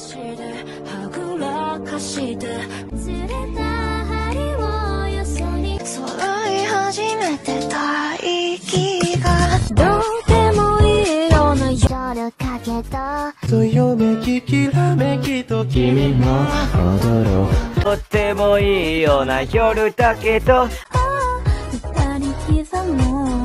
してはぐらかしてずれた針をよそに揃い始めてた息が。どうでもいいような夜かけどとよめききらめきと君も踊ろうとってもいいような夜だけど。二人刻もう。